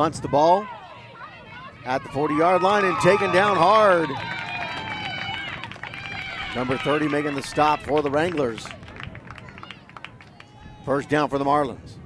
Punts the ball at the 40 yard line and taken down hard. Number 30 making the stop for the Wranglers. First down for the Marlins.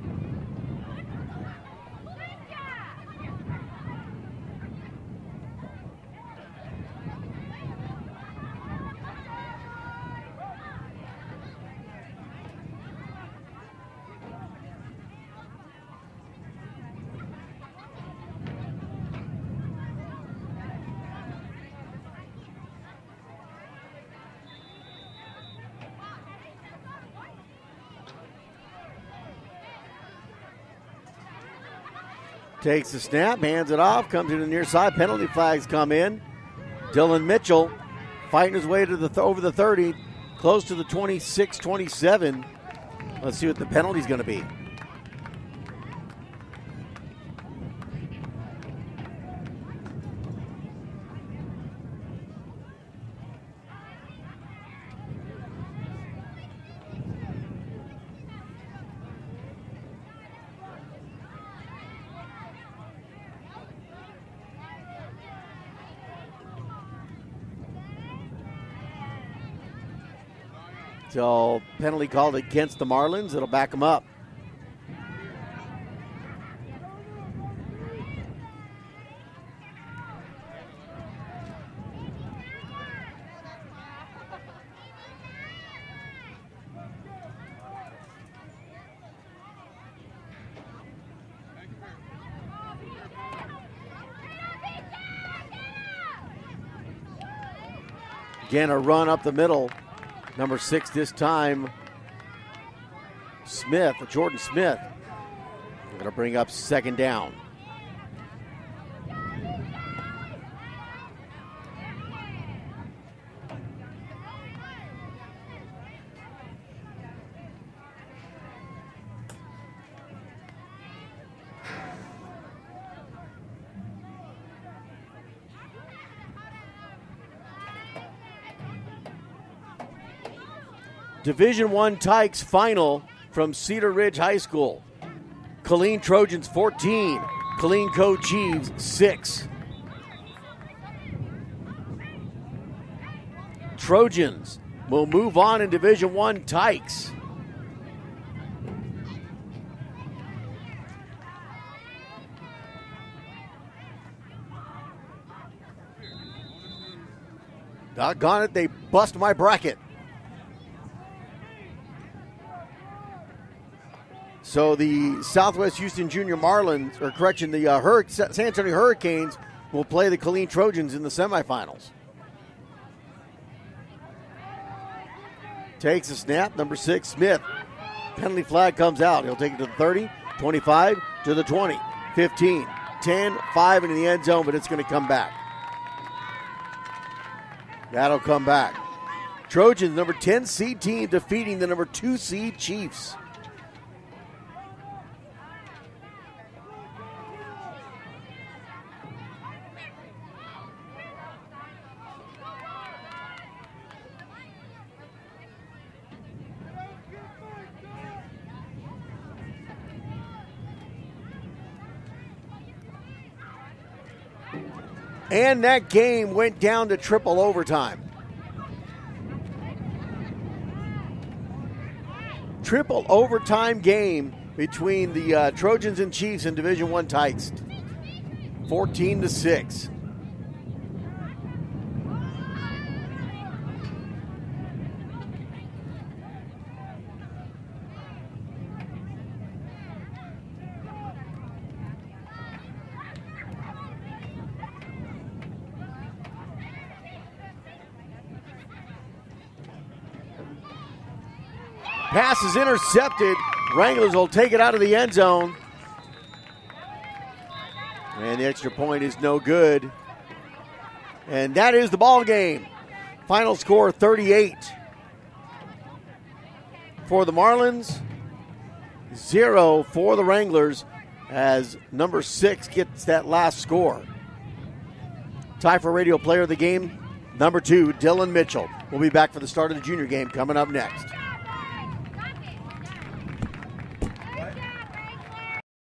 Takes the snap, hands it off, comes to the near side. Penalty flags come in. Dylan Mitchell fighting his way to the th- over the 30, close to the 26 27. Let's see what the penalty's going to be. So penalty called against the Marlins. It'll back them up. Again, a run up the middle. Number six this time, Smith, Jordan Smith. Going to bring up second down. Division One Tykes final from Cedar Ridge High School. Killeen Trojans 14, Killeen Chiefs 6. Trojans will move on in Division One Tykes. Doggone it, they bust my bracket. So the Southwest Houston Junior Marlins, or correction, the uh, Hur- San Antonio Hurricanes will play the Killeen Trojans in the semifinals. Takes a snap, number six, Smith. Penalty flag comes out. He'll take it to the 30, 25, to the 20, 15, 10, 5 into the end zone, but it's going to come back. That'll come back. Trojans, number 10 seed team, defeating the number 2 seed Chiefs. And that game went down to triple overtime. Triple overtime game between the uh, Trojans and Chiefs in Division One Tykes. 14 to 6. Pass is intercepted. Wranglers will take it out of the end zone. And the extra point is no good. And that is the ball game. Final score 38 for the Marlins, zero for the Wranglers as number six gets that last score. TYFA radio player of the game, number two, Dylan Mitchell. We'll be back for the start of the junior game coming up next.